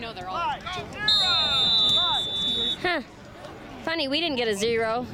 know they're all. Huh. Funny, we didn't get a zero.